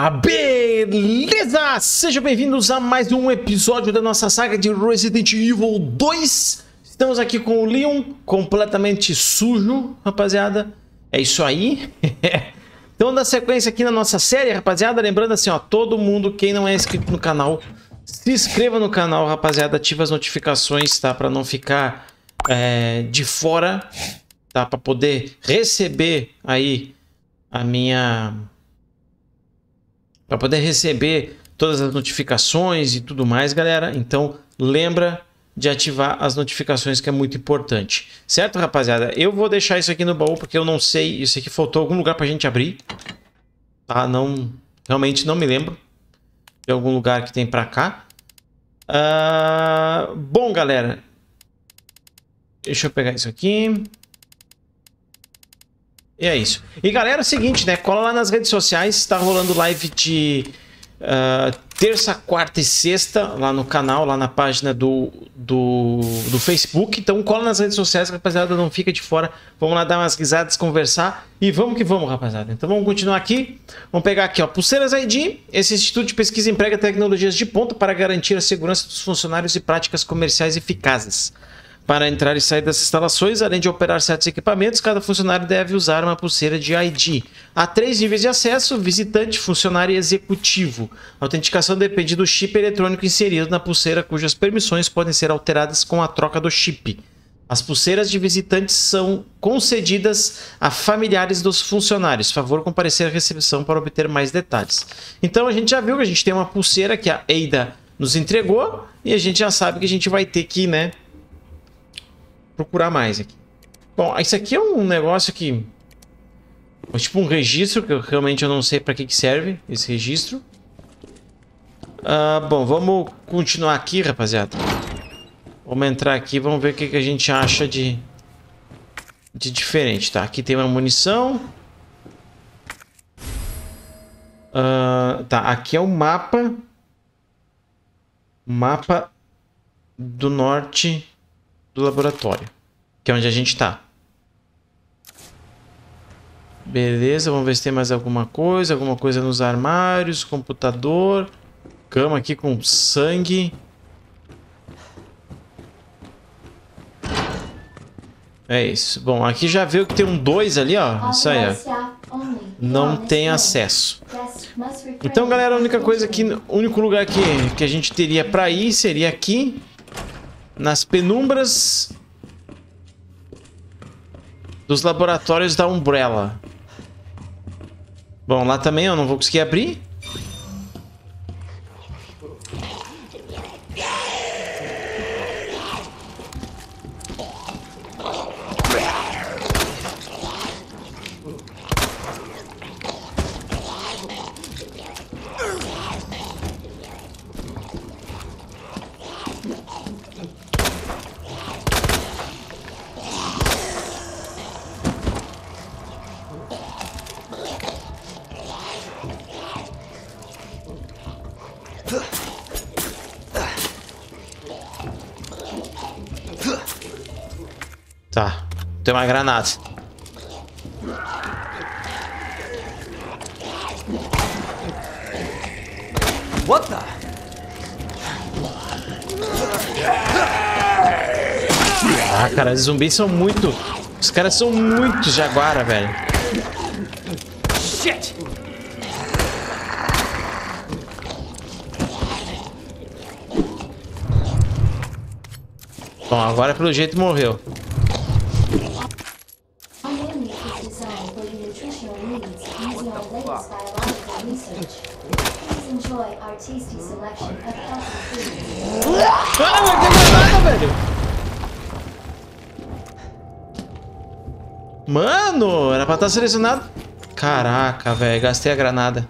Opa! Beleza? Sejam bem-vindos a mais um episódio da nossa saga de Resident Evil 2. Estamos aqui com o Leon, completamente sujo, rapaziada. É isso aí. então, dando sequência aqui na nossa série, rapaziada. Lembrando assim, ó, todo mundo, quem não é inscrito no canal, se inscreva no canal, rapaziada. Ativa as notificações, tá? Pra não ficar é, de fora, tá? Pra poder receber aí a minha para poder receber todas as notificações e tudo mais, galera. Então, lembra de ativar as notificações que é muito importante. Certo, rapaziada? Eu vou deixar isso aqui no baú porque eu não sei, isso aqui faltou algum lugar pra gente abrir. Tá? Não, realmente não me lembro de algum lugar que tem pra cá. Uh, bom, galera. Deixa eu pegar isso aqui. E é isso. E galera, é o seguinte, né? Cola lá nas redes sociais, está rolando live de uh, terça, quarta e sexta lá no canal, lá na página do, do, do Facebook. Então cola nas redes sociais, rapaziada, não fica de fora. Vamos lá dar umas risadas, conversar e vamos que vamos, rapaziada. Então vamos continuar aqui. Vamos pegar aqui, ó, Pulseiras ID. Esse Instituto de Pesquisa emprega tecnologias de ponta para garantir a segurança dos funcionários e práticas comerciais eficazes. Para entrar e sair das instalações, além de operar certos equipamentos, cada funcionário deve usar uma pulseira de ID. Há três níveis de acesso: visitante, funcionário e executivo. A autenticação depende do chip eletrônico inserido na pulseira, cujas permissões podem ser alteradas com a troca do chip. As pulseiras de visitantes são concedidas a familiares dos funcionários. Favor comparecer à recepção para obter mais detalhes. Então a gente já viu que a gente tem uma pulseira que a Eida nos entregou e a gente já sabe que a gente vai ter que, né, procurar mais aqui. Bom, isso aqui é um negócio que... É tipo um registro, que eu realmente eu não sei para que, que serve esse registro. Uh, bom, vamos continuar aqui, rapaziada. Vamos entrar aqui, vamos ver o que, que a gente acha de, de diferente, tá? Aqui tem uma munição. Uh, tá, aqui é o mapa. Mapa do norte do laboratório, que é onde a gente está. Beleza, vamos ver se tem mais alguma coisa, alguma coisa nos armários, computador, cama aqui com sangue. É isso. Bom, aqui já viu que tem um 2 ali, ó. Isso aí, ó. Não tem acesso. Então, galera, a única coisa que... O único lugar que, que a gente teria pra ir seria aqui nas penumbras dos laboratórios da Umbrella. Bom, lá também eu não vou conseguir abrir. Tem uma granada. What the? Ah, cara, os zumbis são muito... Os caras são muito jaguara, velho. Shit! Bom, agora pelo jeito morreu. Caramba, que granada, velho! Mano, era pra estar selecionado. Caraca, velho, gastei a granada.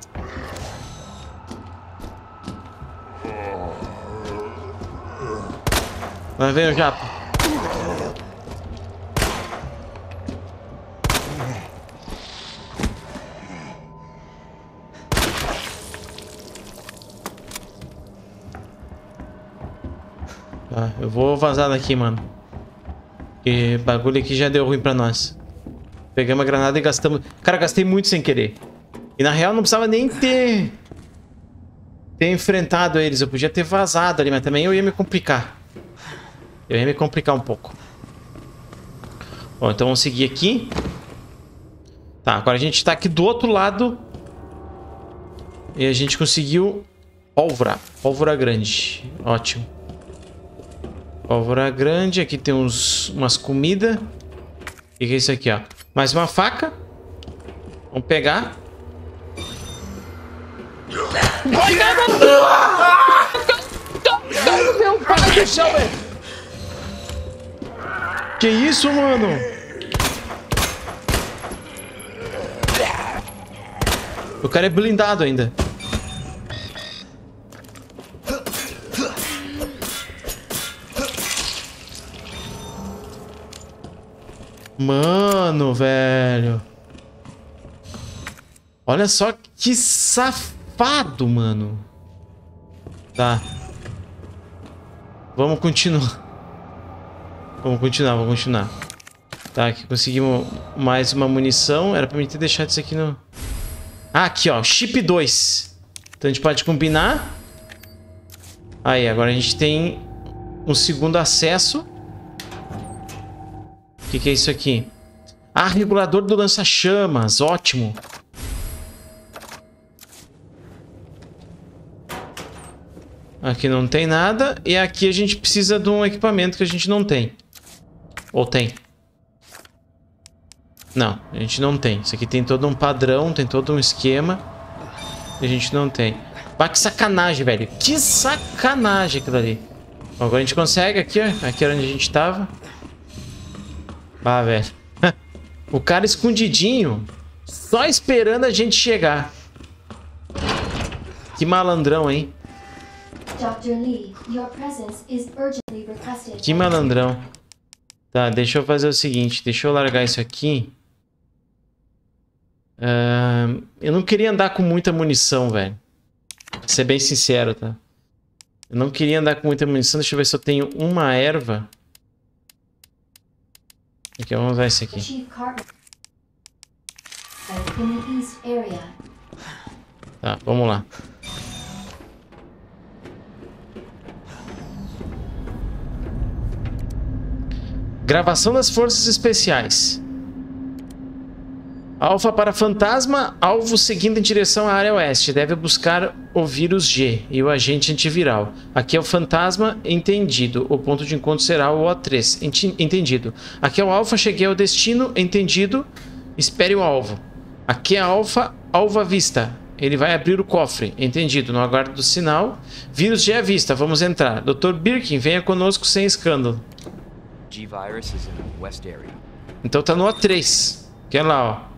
Vai ver o japa. Tá, eu vou vazar daqui, mano. Porque bagulho aqui já deu ruim pra nós. Pegamos a granada e gastamos... Cara, gastei muito sem querer. E na real não precisava nem ter ter enfrentado eles. Eu podia ter vazado ali, mas também eu ia me complicar. Eu ia me complicar um pouco. Bom, então vamos seguir aqui. Tá, agora a gente tá aqui do outro lado. E a gente conseguiu pólvora. Pólvora grande. Ótimo. Pólvora grande. Aqui tem uns, umas comidas. O que é isso aqui, ó? Mais uma faca. Vamos pegar. Vai, Meu pai do céu, velho! Que isso, mano? O cara é blindado ainda. Mano, velho. Olha só que safado, mano. Tá. Vamos continuar. Vamos continuar, vamos continuar. Tá, aqui conseguimos mais uma munição. Era pra mim ter deixado isso aqui no... Ah, aqui, ó. Chip 2. Então a gente pode combinar. Aí, agora a gente tem um segundo acesso. O que, que é isso aqui? Ah, regulador do lança-chamas. Ótimo. Aqui não tem nada. E aqui a gente precisa de um equipamento que a gente não tem. Ou tem? Não, a gente não tem. Isso aqui tem todo um padrão, tem todo um esquema. E a gente não tem. Bah, que sacanagem, velho. Que sacanagem aquilo ali. Bom, agora a gente consegue aqui, ó. Aqui era onde a gente tava. Ah, velho. O cara escondidinho. Só esperando a gente chegar. Que malandrão, hein? Que malandrão. Tá, deixa eu fazer o seguinte. Deixa eu largar isso aqui. Uh, eu não queria andar com muita munição, velho. Pra ser bem sincero, tá? Eu não queria andar com muita munição. Deixa eu ver se eu tenho uma erva. Aqui, vamos usar esse aqui. Tá, vamos lá. Gravação das forças especiais. Alfa para fantasma, alvo seguindo em direção à área oeste. Deve buscar o vírus G e o agente antiviral. Aqui é o fantasma, entendido. O ponto de encontro será o O3, entendido. Aqui é o alfa, cheguei ao destino, entendido. Espere o alvo. Aqui é alfa, alvo à vista. Ele vai abrir o cofre, entendido. No aguardo do sinal. Vírus G à vista, vamos entrar. Dr. Birkin, venha conosco sem escândalo. Então tá no O3. Que é lá, ó.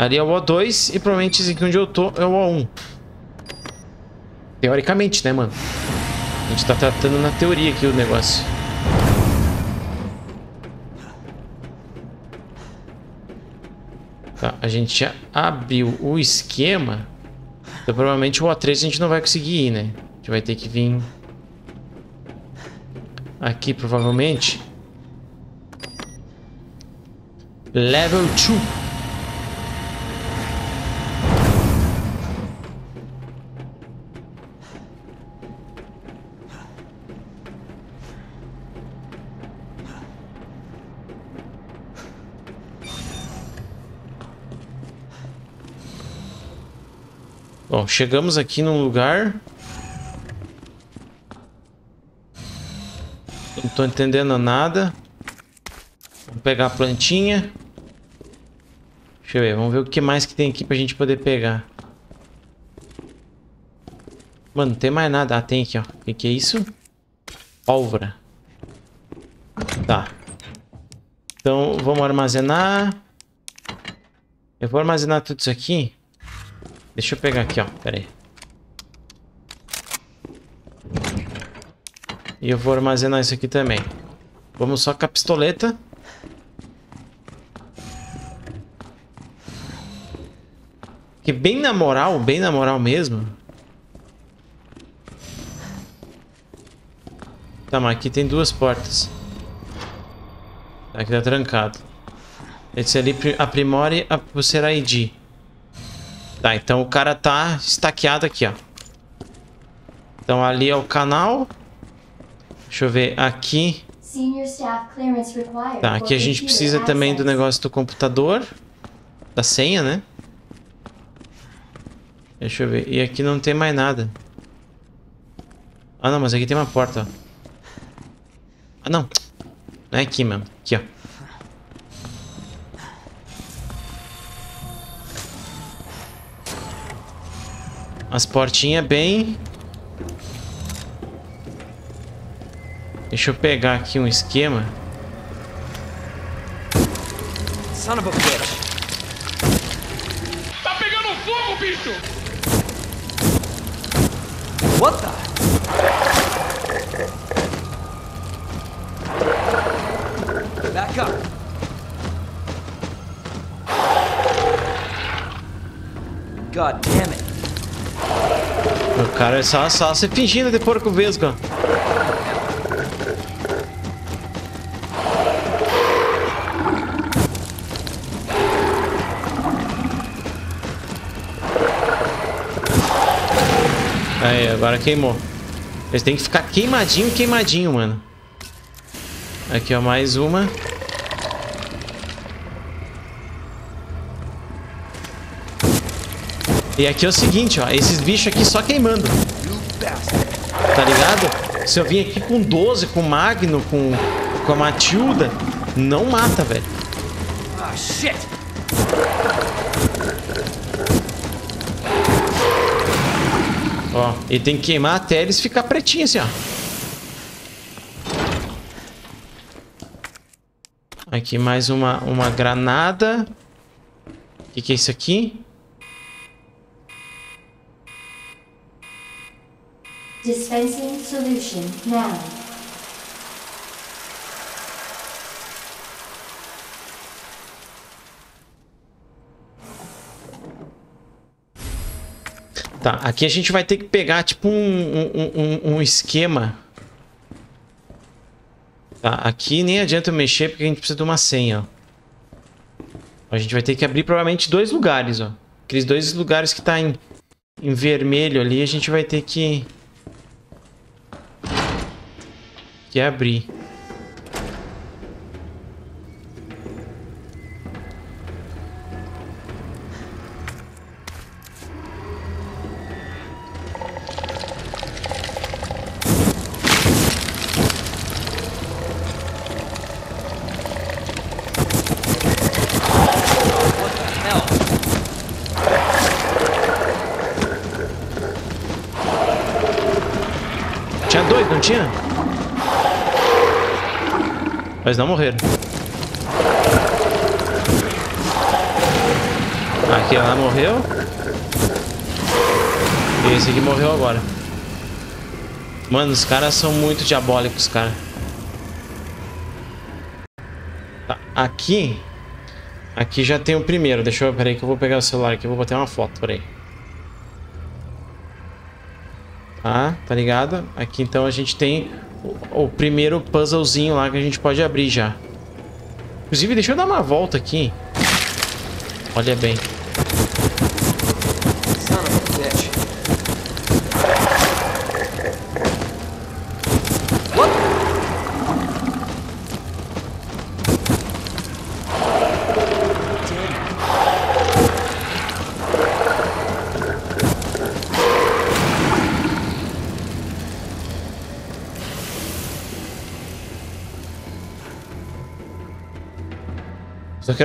Ali é o O2 e provavelmente esse aqui onde eu tô é o O1. Teoricamente, né, mano? A gente tá tratando na teoria aqui o negócio. Tá, a gente já abriu o esquema. Então provavelmente o O3 a gente não vai conseguir ir, né? A gente vai ter que vir... Aqui provavelmente. Level 2. Bom, chegamos aqui num lugar. Não tô entendendo nada. Vou pegar a plantinha. Deixa eu ver, vamos ver o que mais que tem aqui pra gente poder pegar. Mano, não tem mais nada. Ah, tem aqui, ó. O que, que é isso? Pólvora. Tá. Então, vamos armazenar. Eu vou armazenar tudo isso aqui. Deixa eu pegar aqui, ó. Pera aí. E eu vou armazenar isso aqui também. Vamos só com a pistoleta. Que bem na moral, bem na moral mesmo. Tá, mas aqui tem duas portas. Aqui tá trancado. Esse ali aprimore a pulseira ID. Tá, então o cara tá estaqueado aqui, ó. Então ali é o canal. Deixa eu ver aqui. Tá, aqui a gente precisa também do negócio do computador. Da senha, né? Deixa eu ver. E aqui não tem mais nada. Ah, não, mas aqui tem uma porta, ó. Ah, não. Não é aqui mesmo. Aqui, ó. As portinhas bem... Deixa eu pegar aqui um esquema. Son of a bitch. Tá pegando fogo, bicho! What the? Back up. God damn it. O cara é só, só se fingindo de porco vesgo. Aí, agora queimou. Eles têm que ficar queimadinho, queimadinho, mano. Aqui, ó, mais uma. E aqui é o seguinte, ó. Esses bichos aqui só queimando. Tá ligado? Se eu vim aqui com 12, com Magno, com, com a Matilda, não mata, velho. Ah, shit! Ó, ele tem que queimar até eles ficar pretinhos assim, ó. Aqui mais uma, uma granada. O que, que é isso aqui? Dispensing solution now. Tá, aqui a gente vai ter que pegar tipo um, um, um, um esquema. Tá, aqui nem adianta eu mexer porque a gente precisa de uma senha, ó. A gente vai ter que abrir provavelmente dois lugares, ó. Aqueles dois lugares que tá em, em vermelho ali, a gente vai ter que... Que abrir. Morreram. Aqui ela morreu. E esse aqui morreu agora. Mano, os caras são muito diabólicos, cara. Tá, aqui... Aqui já tem o primeiro. Deixa eu... Peraí que eu vou pegar o celular aqui. Eu vou bater uma foto, peraí. Tá, tá ligado? Aqui então a gente tem o, primeiro puzzlezinho lá que a gente pode abrir já. Inclusive, deixa eu dar uma volta aqui. Olha bem.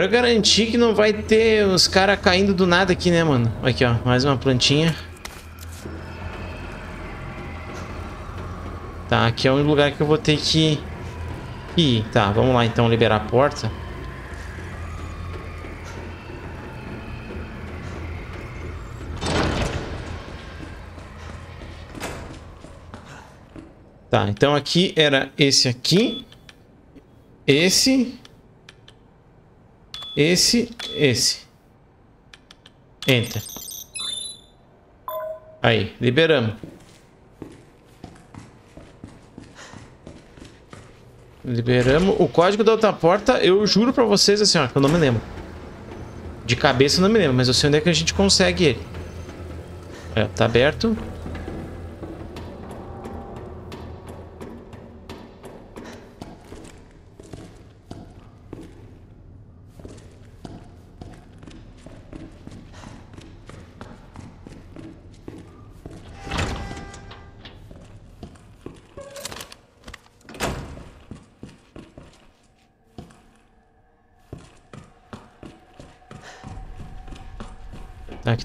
Quero garantir que não vai ter os caras caindo do nada aqui, né, mano? Aqui, ó. Mais uma plantinha. Tá, aqui é um lugar que eu vou ter que ir. Tá, vamos lá então liberar a porta. Tá, então aqui era esse aqui. Esse esse, esse. Enter. Aí, liberamos. Liberamos. O código da outra porta, eu juro pra vocês assim, ó, que eu não me lembro. De cabeça eu não me lembro, mas eu sei onde é que a gente consegue ele. É, tá aberto.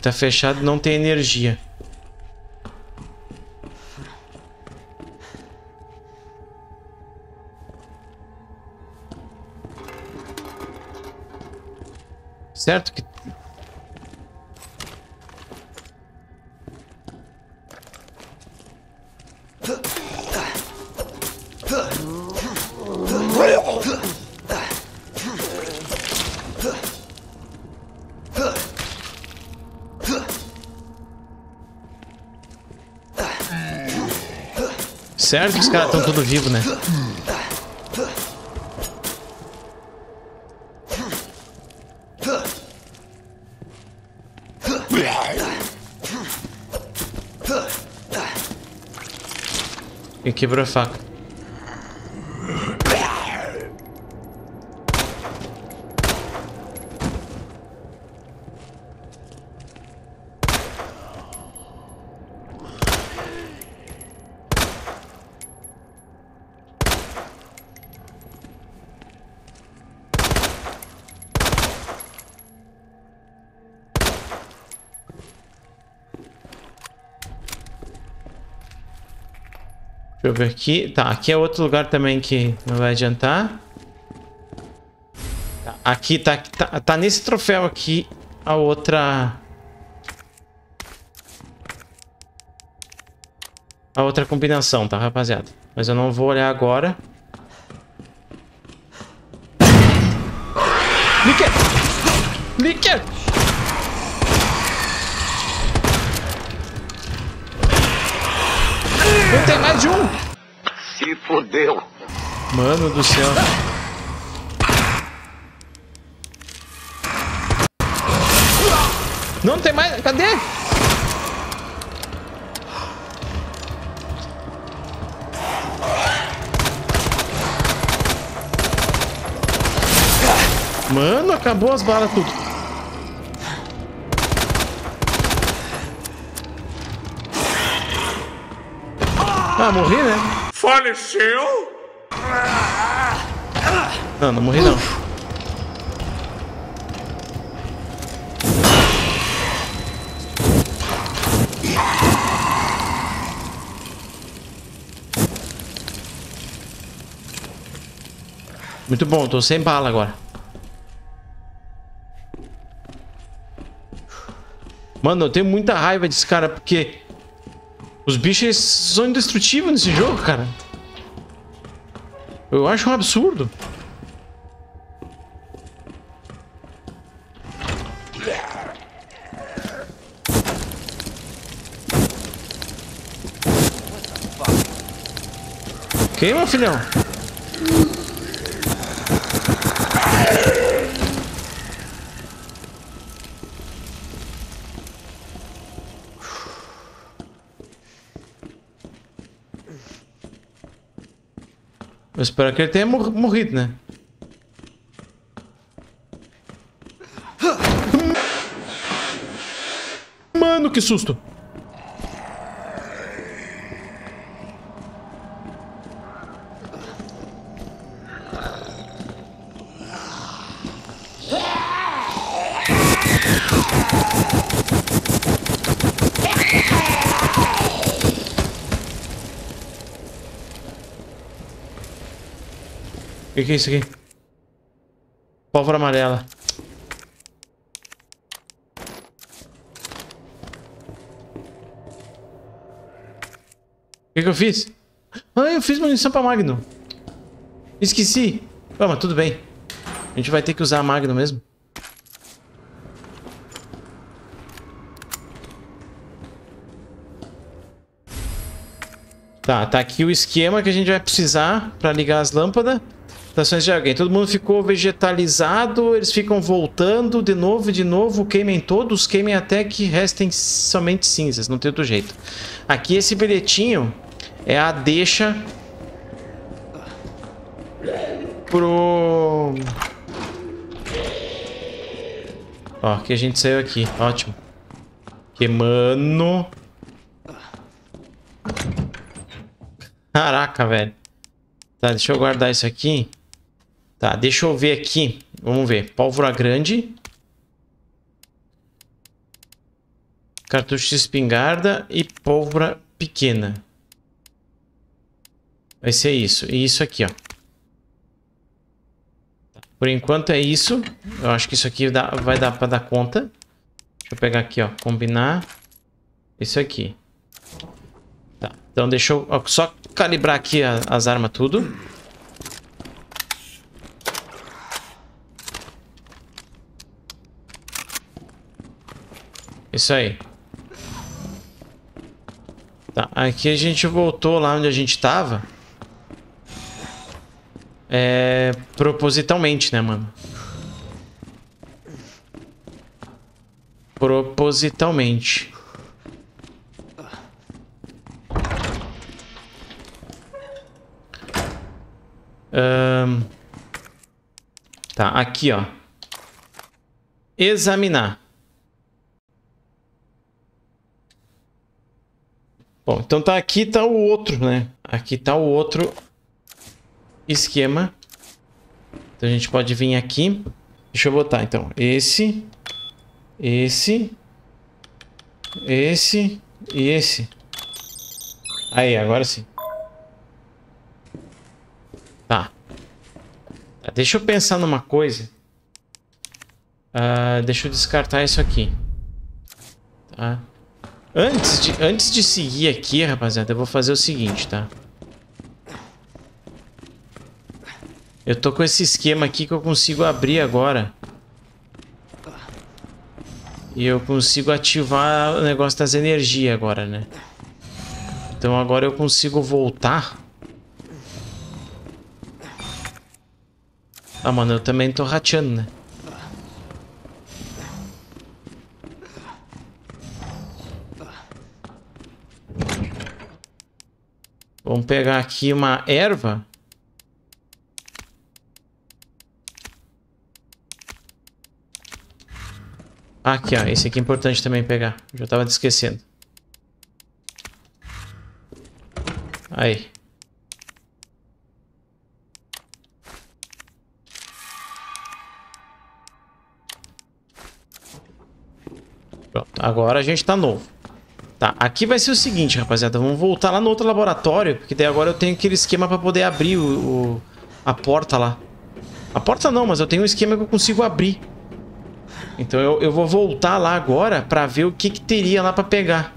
Aqui tá fechado, não tem energia. Certo que Certo que os caras estão tudo vivos, né? E quebrou a faca. Deixa eu ver aqui. Tá, aqui é outro lugar também que não vai adiantar. Tá, aqui tá, tá, tá nesse troféu aqui a outra... A outra combinação, tá, rapaziada? Mas eu não vou olhar agora. Ah, morri, né? Faleceu? Não, não morri não. Muito bom, tô sem bala agora. Mano, eu tenho muita raiva desse cara porque os bichos são indestrutíveis nesse jogo, cara. Eu acho um absurdo. Queima, filhão. Eu espero que ele tenha mor morrido, né? Mano, que susto! Que, que é isso aqui? Pólvora amarela. O que, que eu fiz? Ah, eu fiz munição pra Magno. Esqueci. Ah, mas tudo bem. A gente vai ter que usar a Magno mesmo. Tá, tá aqui o esquema que a gente vai precisar pra ligar as lâmpadas. Estações de alguém. Todo mundo ficou vegetalizado, eles ficam voltando de novo, de novo, queimem todos, queimem até que restem somente cinzas, não tem outro jeito. Aqui esse bilhetinho é a deixa pro... Ó, que a gente saiu aqui, ótimo. Que, mano... Caraca, velho. Tá, deixa eu guardar isso aqui. Tá, deixa eu ver aqui. Vamos ver. Pólvora grande. cartucho de espingarda e pólvora pequena. Vai ser isso. E isso aqui, ó. Por enquanto é isso. Eu acho que isso aqui dá, vai dar pra dar conta. Deixa eu pegar aqui, ó. Combinar. Isso aqui. Tá. Então deixa eu ó, só calibrar aqui a, as armas tudo. Isso aí. Tá, aqui a gente voltou lá onde a gente tava. É... Propositalmente, né, mano? Propositalmente. Ahn... Tá, aqui, ó. Examinar. Bom, então tá aqui tá o outro, né? Aqui tá o outro esquema. Então a gente pode vir aqui. Deixa eu botar então. Esse, esse, esse e esse. Aí, agora sim. Tá. Deixa eu pensar numa coisa. Uh, deixa eu descartar isso aqui. Tá. Antes de, antes de seguir aqui, rapaziada, eu vou fazer o seguinte, tá? Eu tô com esse esquema aqui que eu consigo abrir agora. E eu consigo ativar o negócio das energias agora, né? Então agora eu consigo voltar. Ah, mano, eu também tô rateando, né? Vamos pegar aqui uma erva. Aqui, ó. Esse aqui é importante também pegar. Já tava esquecendo. Aí. Pronto. Agora a gente tá novo. Tá, aqui vai ser o seguinte, rapaziada. Vamos voltar lá no outro laboratório, porque daí agora eu tenho aquele esquema pra poder abrir o, o, a porta lá. A porta não, mas eu tenho um esquema que eu consigo abrir. Então eu, eu vou voltar lá agora pra ver o que, que teria lá pra pegar.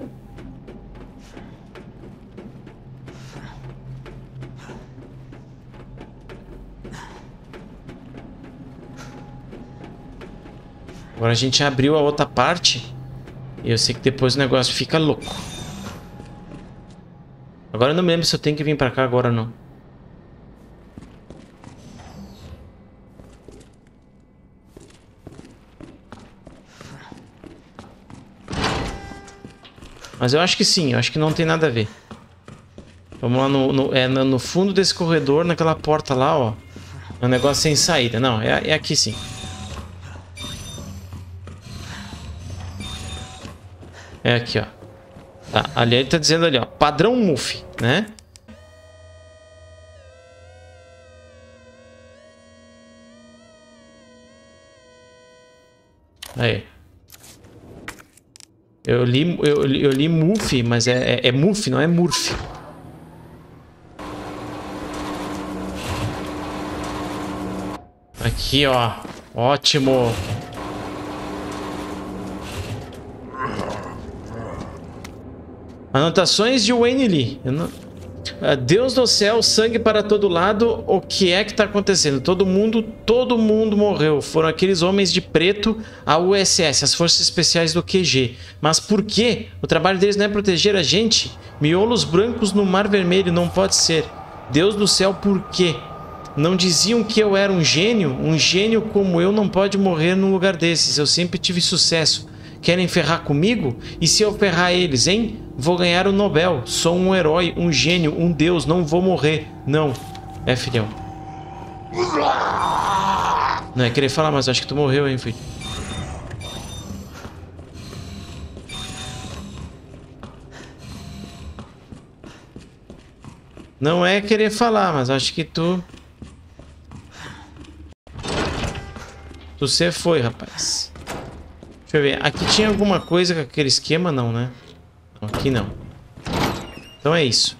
Agora a gente abriu a outra parte. Eu sei que depois o negócio fica louco. Agora eu não me lembro se eu tenho que vir pra cá agora ou não. Mas eu acho que sim, eu acho que não tem nada a ver. Vamos lá no, no, é, no fundo desse corredor, naquela porta lá, ó. É um negócio sem saída. Não, é, é aqui sim. É aqui, ó. Tá, ali ele tá dizendo ali, ó. Padrão MUF, né? Aí. Eu li, eu, eu li MUF, mas é, é, é MUF, não é MURF. Aqui, ó. Ótimo. Anotações de Wayne Lee. Não... Ah, Deus do céu, sangue para todo lado. O que é que está acontecendo? Todo mundo, todo mundo morreu. Foram aqueles homens de preto, a USS, as Forças Especiais do QG. Mas por quê? O trabalho deles não é proteger a gente? Miolos brancos no Mar Vermelho não pode ser. Deus do céu, por quê? Não diziam que eu era um gênio? Um gênio como eu não pode morrer num lugar desses. Eu sempre tive sucesso. Querem ferrar comigo? E se eu ferrar eles, hein? Vou ganhar o Nobel. Sou um herói, um gênio, um deus. Não vou morrer. Não. É, filhão. Não é querer falar, mas acho que tu morreu, hein, filho. Não é querer falar, mas acho que tu... Tu se foi, rapaz. Deixa eu ver. Aqui tinha alguma coisa com aquele esquema? Não, né? Aqui não. Então é isso.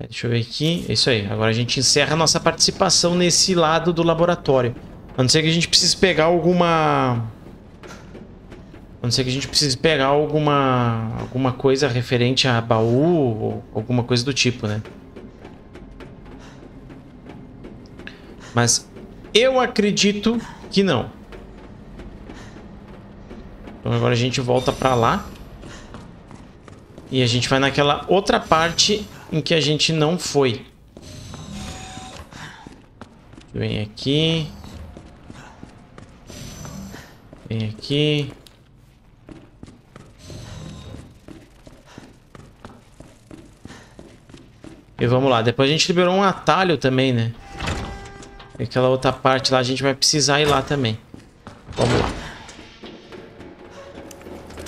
É, deixa eu ver aqui. É isso aí. Agora a gente encerra a nossa participação nesse lado do laboratório. A não ser que a gente precise pegar alguma... A não ser que a gente precise pegar alguma, alguma coisa referente a baú ou alguma coisa do tipo, né? Mas eu acredito que não. Então agora a gente volta pra lá. E a gente vai naquela outra parte em que a gente não foi. Vem aqui. Vem aqui. E vamos lá. Depois a gente liberou um atalho também, né? Aquela outra parte lá a gente vai precisar ir lá também. Vamos lá.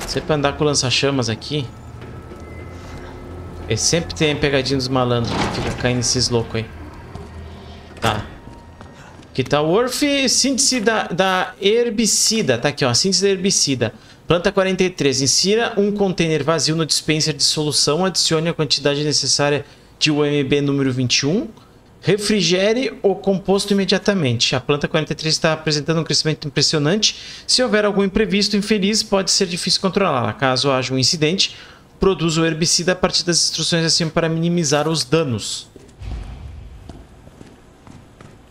Sempre andar com lança-chamas aqui. E sempre tem pegadinha dos malandros que fica caindo esses loucos aí. Tá. Aqui tá o Orf, síntese da, da herbicida. Tá aqui, ó. Síntese da herbicida. Planta 43. Insira um container vazio no dispenser de solução. Adicione a quantidade necessária de UMB número 21. Refrigere o composto imediatamente. A planta 43 está apresentando um crescimento impressionante. Se houver algum imprevisto infeliz, pode ser difícil controlá-la. Caso haja um incidente, produza o herbicida a partir das instruções acima para minimizar os danos.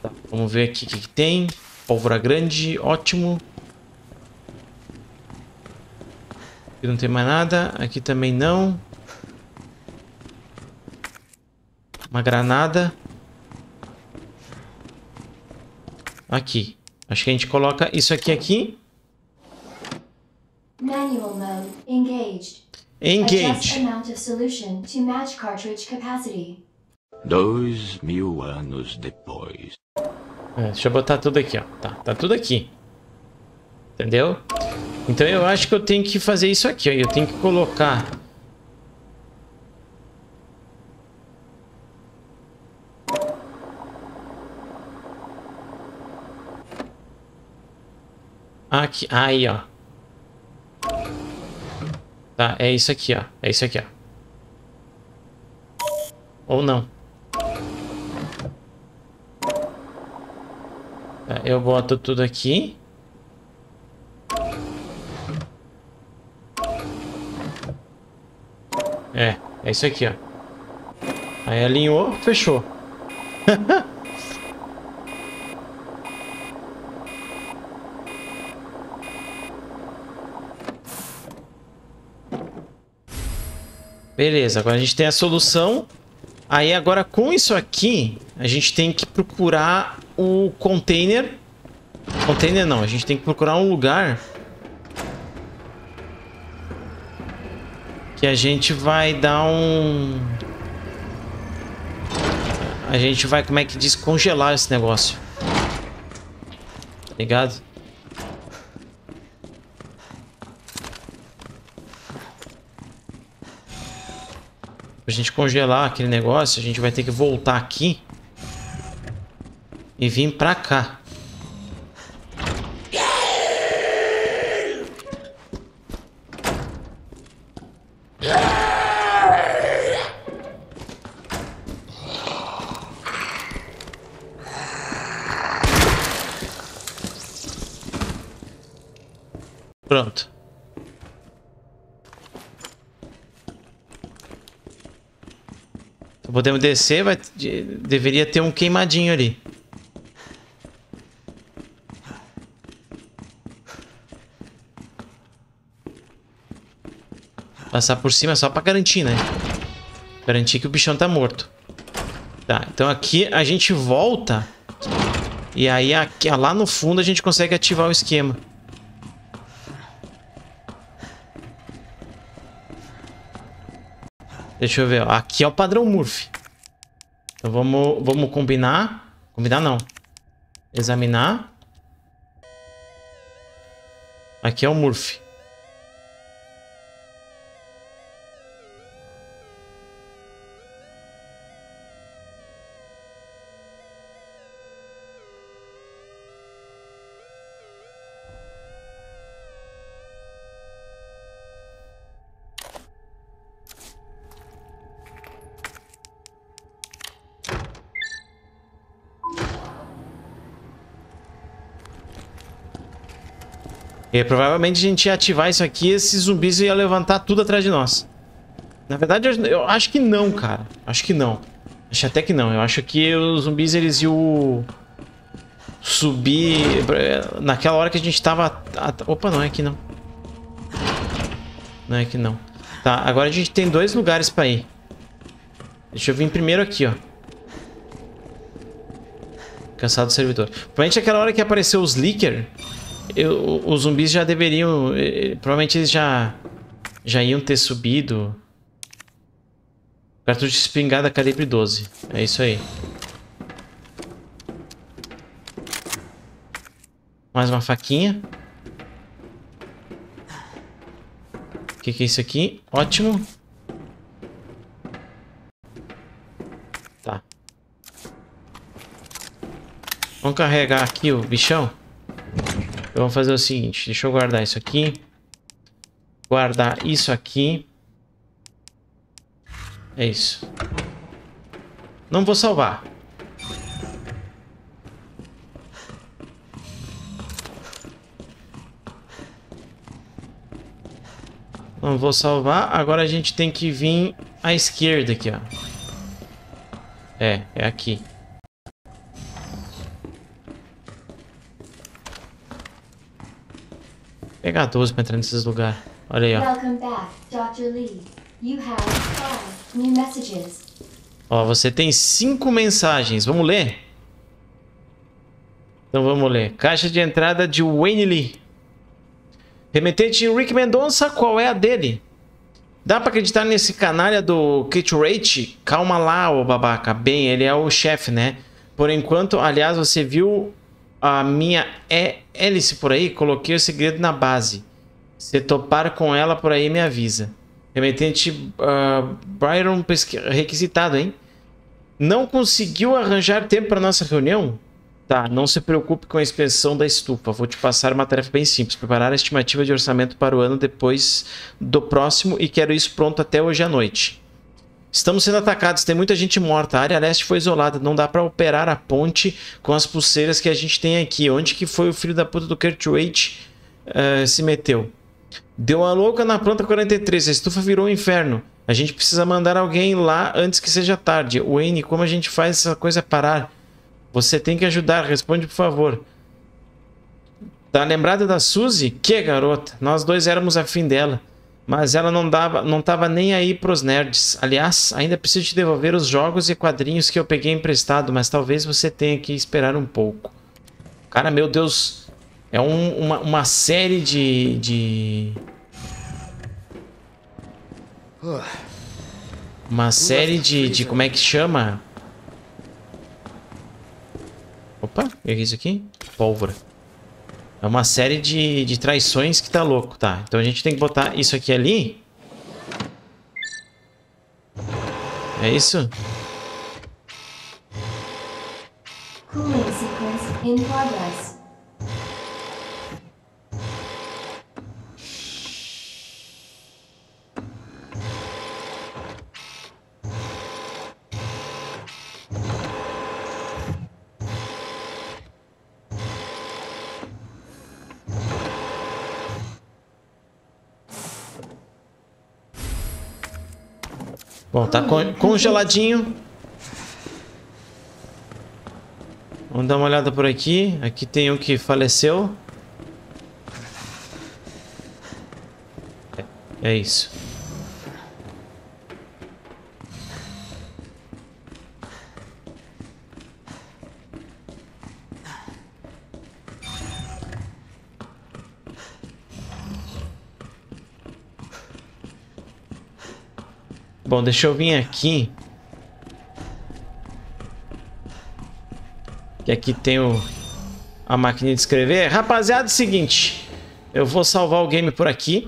Tá, vamos ver aqui o que, que tem. Pólvora grande, ótimo. Aqui não tem mais nada. Aqui também não. Uma granada. Aqui. Acho que a gente coloca isso aqui aqui. Manual mode engaged. Adjust Engage. amount of solution to match cartridge capacity. Dois mil anos depois. É, deixa eu botar tudo aqui, ó. Tá, tá tudo aqui. Entendeu? Então eu acho que eu tenho que fazer isso aqui, ó. Eu tenho que colocar... Aqui, aí, ó. Tá, é isso aqui, ó. É isso aqui, ó. Ou não. Tá, eu boto tudo aqui. É, é isso aqui, ó. Aí alinhou, fechou. Beleza, agora a gente tem a solução. Aí agora com isso aqui, a gente tem que procurar o container. Container não, a gente tem que procurar um lugar que a gente vai dar um a gente vai, como é que diz, congelar esse negócio. Ligado? Pra gente congelar aquele negócio, a gente vai ter que voltar aqui e vir pra cá. Pronto. Então podemos descer, vai, de- deveria ter um queimadinho ali. Passar por cima só pra garantir, né? Garantir que o bichão tá morto. Tá, então aqui a gente volta. E aí aqui, lá no fundo a gente consegue ativar o esquema. Deixa eu ver. Aqui é o padrão Murphy. Então vamos, vamos combinar. Combinar não. Examinar. Aqui é o Murphy. E provavelmente a gente ia ativar isso aqui e esses zumbis iam levantar tudo atrás de nós. Na verdade, eu, eu acho que não, cara. Acho que não. Acho até que não. Eu acho que os zumbis eles iam subir eh, naquela hora que a gente tava... Opa, não é aqui não. Não é aqui não. Tá, agora a gente tem dois lugares pra ir. Deixa eu vir primeiro aqui, ó. Cansado do servidor. Provavelmente aquela hora que apareceu os leaker, eu, os zumbis já deveriam... Eh, provavelmente eles já... Já iam ter subido. Cartucho de espingarda calibre 12. É isso aí. Mais uma faquinha. O que, que é isso aqui? Ótimo. Tá. Vamos carregar aqui o bichão. Vamos fazer o seguinte. Deixa eu guardar isso aqui. Guardar isso aqui. É isso. Não vou salvar. Não vou salvar. Agora a gente tem que vir à esquerda aqui, ó. É, é aqui. Pegar 12 pra entrar nesses lugares. Olha aí, ó. Ó, você tem cinco mensagens. Vamos ler? Então vamos ler. Caixa de entrada de Wayne Lee. Remetente Rick Mendonça, qual é a dele? Dá pra acreditar nesse canalha do Kate Rate? Calma lá, ô babaca. Bem, ele é o chefe, né? Por enquanto, aliás, você viu a minha hélice por aí? Coloquei o segredo na base. Se topar com ela por aí, me avisa. Remetente uh, Byron requisitado, hein? Não conseguiu arranjar tempo para nossa reunião? Tá, não se preocupe com a inspeção da estufa. Vou te passar uma tarefa bem simples. Preparar a estimativa de orçamento para o ano depois do próximo e quero isso pronto até hoje à noite. Estamos sendo atacados, tem muita gente morta. A área leste foi isolada, não dá para operar a ponte com as pulseiras que a gente tem aqui. Onde que foi o filho da puta do Kurt Wade uh, se meteu? Deu uma louca na planta 43, a estufa virou um inferno. A gente precisa mandar alguém lá antes que seja tarde. Wayne, como a gente faz essa coisa parar? Você tem que ajudar, responde por favor. Tá lembrada da Suzy? Que garota. Nós dois éramos afim dela. Mas ela não dava, não tava nem aí pros nerds. Aliás, ainda preciso te devolver os jogos e quadrinhos que eu peguei emprestado, mas talvez você tenha que esperar um pouco. Cara, meu Deus, é um, uma, uma série de, de... Uma série de, de... Como é que chama? Opa, o que é isso aqui? Pólvora. É uma série de, de traições que tá louco, tá? Então a gente tem que botar isso aqui ali. É isso? Cooling sequence. Bom, tá congeladinho. Vamos dar uma olhada por aqui. Aqui tem um que faleceu. É, é isso. Bom, deixa eu vir aqui. Que aqui tem o, a máquina de escrever. Rapaziada, é o seguinte. Eu vou salvar o game por aqui,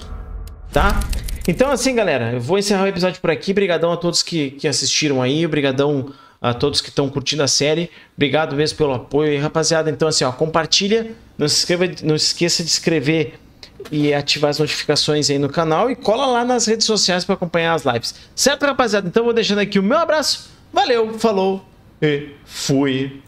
tá? Então assim, galera, eu vou encerrar o episódio por aqui. Obrigadão a todos que, que assistiram aí. Obrigadão a todos que estão curtindo a série. Obrigado mesmo pelo apoio aí, rapaziada. Então assim, ó, compartilha. Não se, inscreva, não se esqueça de escrever e ativar as notificações aí no canal e cola lá nas redes sociais para acompanhar as lives. Certo, rapaziada? Então vou deixando aqui o meu abraço. Valeu, falou e fui.